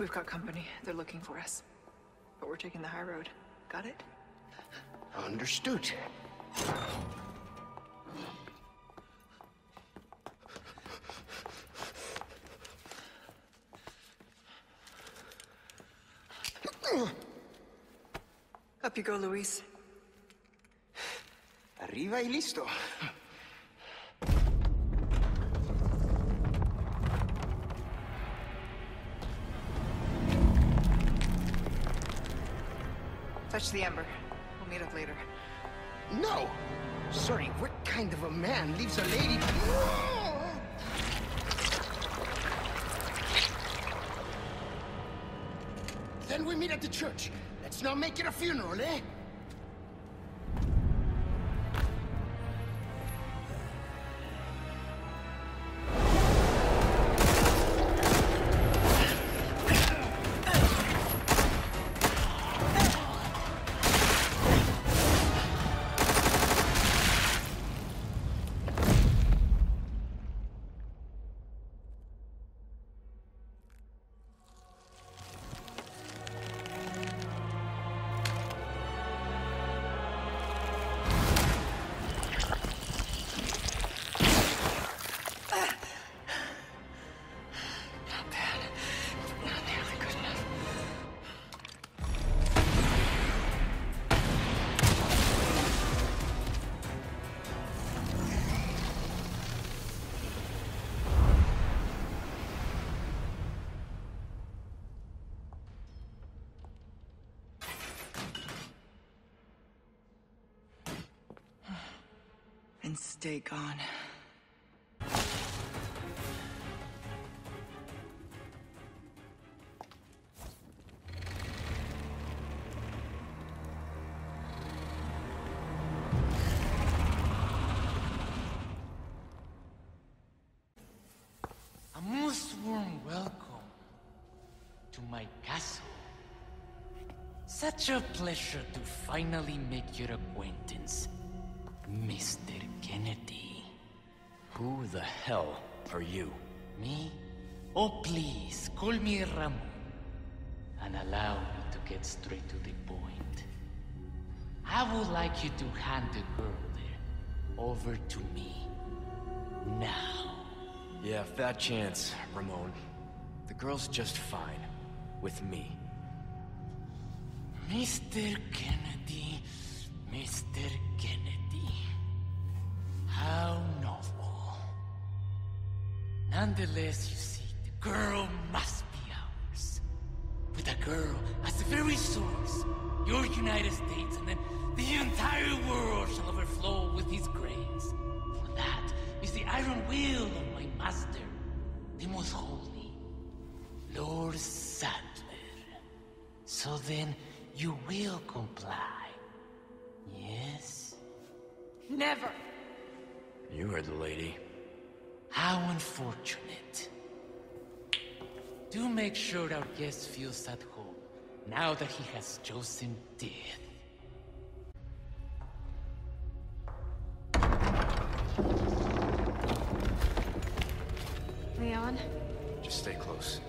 We've got company. They're looking for us. But we're taking the high road. Got it? Understood. Up you go, Luis. Arriva y listo. Touch the ember. We'll meet up later. No! Sorry, what kind of a man leaves a lady... Then we meet at the church. Let's not make it a funeral, eh? And stay gone. A most warm welcome to my castle. Such a pleasure to finally make your acquaintance, Mr. Kennedy. Who the hell are you? Me? Oh, please, call me Ramon. And allow me to get straight to the point. I would like you to hand the girl there over to me. Now. Yeah, fat chance, Ramon. The girl's just fine. With me. Mr. Kennedy, Mr. Kennedy. Nonetheless, you see, the girl must be ours. With a girl as the very source, your United States and then the entire world shall overflow with his grace. For that is the iron will of my master, the most holy, Lord Saddler. So then, you will comply. Yes? Never! You heard the lady. How unfortunate. Do make sure our guest feels at home, now that he has chosen death. Leon? Just stay close.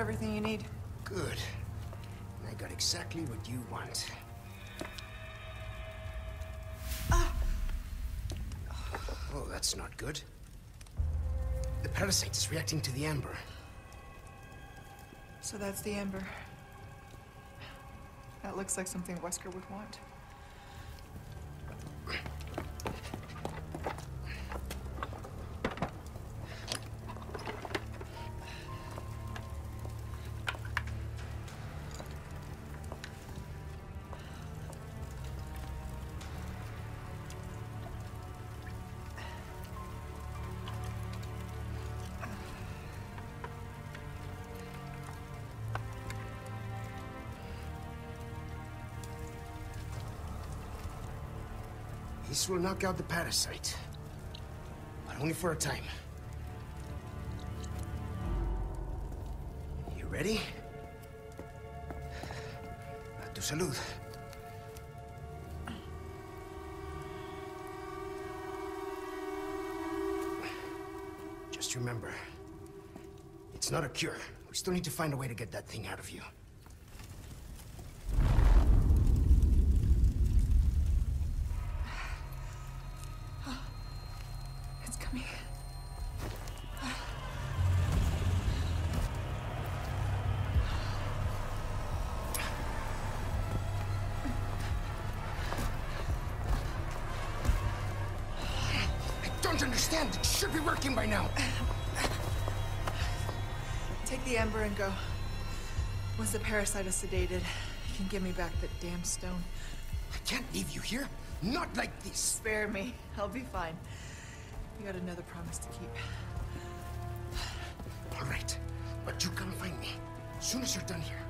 Everything you need. Good. I got exactly what you want. Ah. Oh, that's not good. The parasite is reacting to the amber. So that's the amber. That looks like something Wesker would want. This will knock out the parasite. But only for a time. You ready? Tu salud. Just remember, it's not a cure. We still need to find a way to get that thing out of you. Don't understand. It should be working by now. Take the Ember and go. Once the parasite is sedated, you can give me back that damn stone. I can't leave you here. Not like this. Spare me. I'll be fine. You got another promise to keep. All right, but you come find me as soon as you're done here.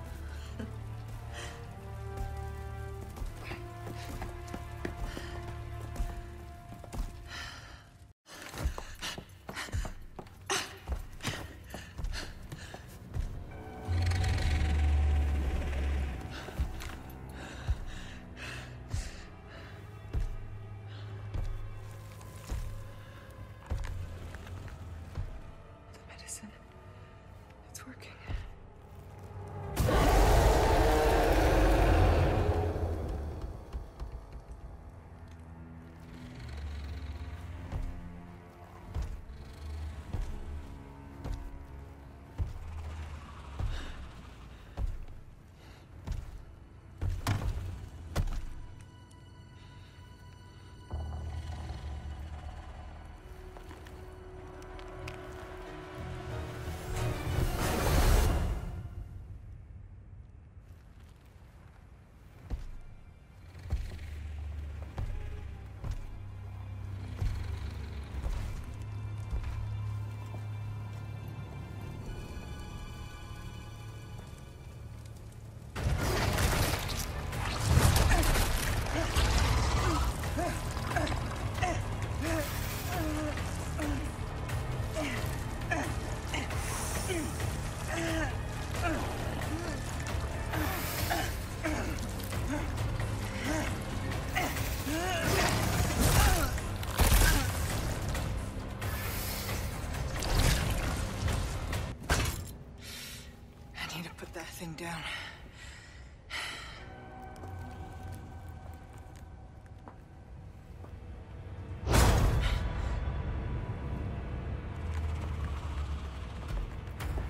Down.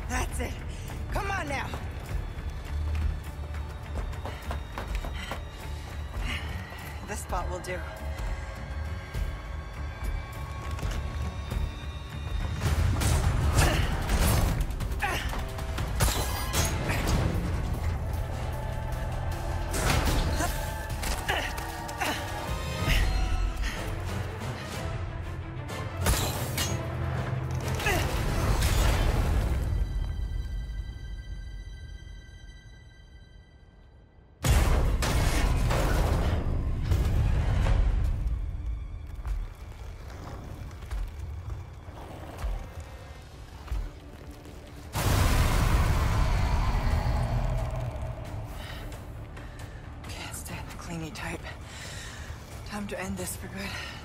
That's it. Come on now. This spot will do. Type. Time to end this for good.